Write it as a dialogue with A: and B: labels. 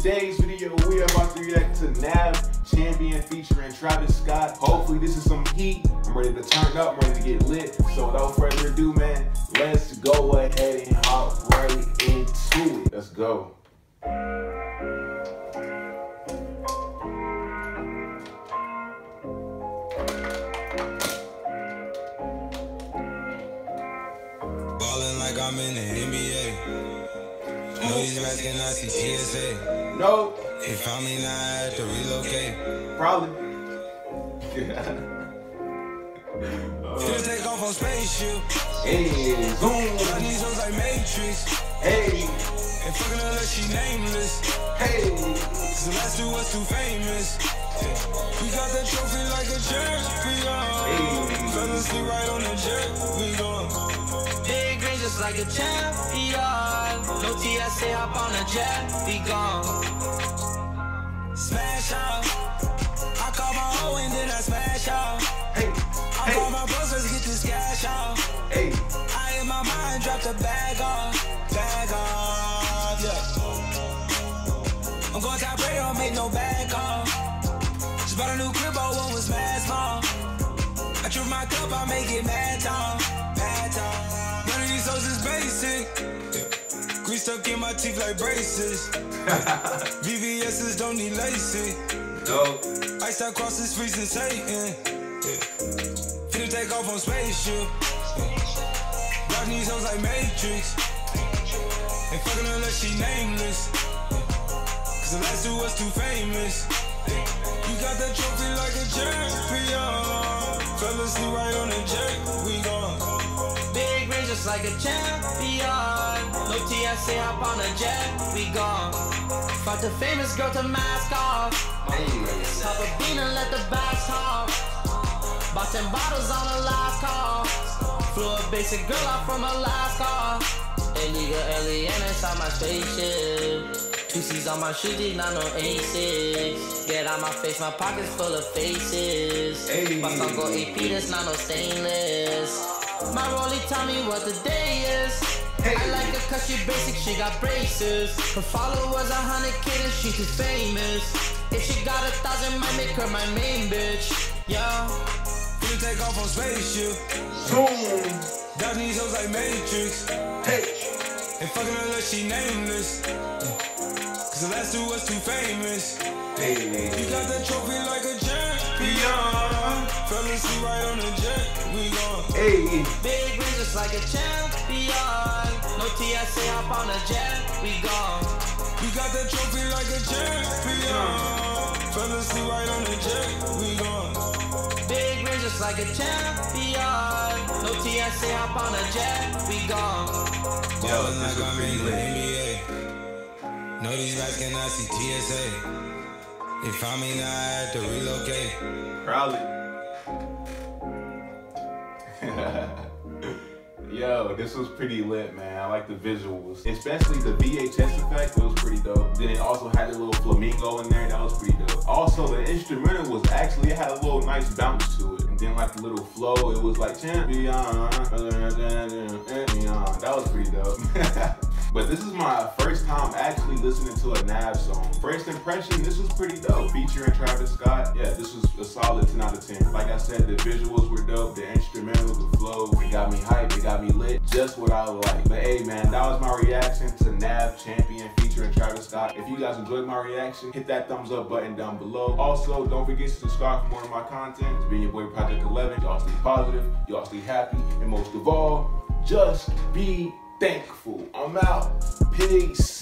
A: today's video, we are about to react to Nav Champion featuring Travis Scott. Hopefully this is some heat. I'm ready to turn up, I'm ready to get lit. So without further ado, man, let's go ahead and hop right into it. Let's go.
B: Ballin' like I'm in the NBA. No, he's asking, I see TSA.
A: No,
B: They found me now, I had to relocate.
A: probably.
B: Finna take off on spaceship.
A: hey, zoom.
B: I need those like Matrix.
A: Hey,
B: And fucking her like she nameless.
A: hey.
B: Cause the last two was too famous. We got that trophy like a champion.
A: Hey.
B: Fell asleep right on the jet. We gone.
C: Big green just like a champion. No TSA, hop on a jet, be gone.
B: Smash out. I call my hoe and then I smash out.
A: Hey,
B: I call
A: hey,
B: my bros, let's get this cash out.
A: hey.
B: I in my mind, drop the bag off, bag off, yeah. I'm going top rate, don't make no bag off. Just bought a new crib, but one was mad small. I trip my cup, I make it mad tall, mad tall. None of these hoes is basic. Yeah. Grease stuck in my teeth like braces. VVS's don't need lacy.
A: No.
B: Ice out crosses freezing Satan. Yeah. Finna take off on spaceship. Watch these hoes like Matrix. And fucking like she nameless. Cause the last two was too famous. Like a champion.
C: No TSA, hop on a jet, we gone. Fight the famous girl to mask off. Pop a bean and let the bags talk. Bought 10 bottles on the last call. Flew a basic girl out from last call. Illegal alien inside my spaceship. Two C's on my shoes, these not no aces. Get out my face, my pockets full of faces.
A: Hey.
C: My song go AP, that's not no stainless. My rollie tell me what the day is.
A: Hey.
C: I like her cause she basic, she got braces. Her followers a hundred kid and she too famous. If she got a thousand, might make her my main bitch. Yeah.
B: You take off on spaceship.
A: Zoom.
B: Dodge these hoes like Matrix.
A: Hey,
B: And fucking her like she nameless. Cause the last two was too famous.
A: hey.
B: You got that trophy like a. Fell asleep right on the jet. We gone.
A: Hey,
C: Big green just like a champion. No TSA, hop on a jet, we gone.
B: You got that trophy like a champion. Fell asleep right on the jet. We gone.
C: Big green just like a champion. No TSA, hop on a jet, we gone.
A: Yo,
B: Ballin'
A: this
B: like
A: was
B: I'm in the. NBA. Know these rats cannot see TSA. They found me now, I had to relocate.
A: Probably. Yo, this was pretty lit, man. I like the visuals, especially the VHS effect. It was pretty dope. Then it also had a little flamingo in there. That was pretty dope. Also, the instrumental was actually it had a little nice bounce to it, and then like the little flow, it was like champion. That was pretty dope. But this is my first time actually listening to a Nav song. First impression, this was pretty dope. Featuring Travis Scott. Yeah, this was a solid 10 out of 10. Like I said, the visuals were dope, the instrumental, the flow, it got me hyped, it got me lit. Just what I like. But hey man, that was my reaction to Nav Champion featuring Travis Scott. If you guys enjoyed my reaction, hit that thumbs up button down below. Also, don't forget to subscribe for more of my content. It's been your boy Project 11. Y'all stay positive, y'all stay happy, and most of all, just be thankful. I'm out. Peace.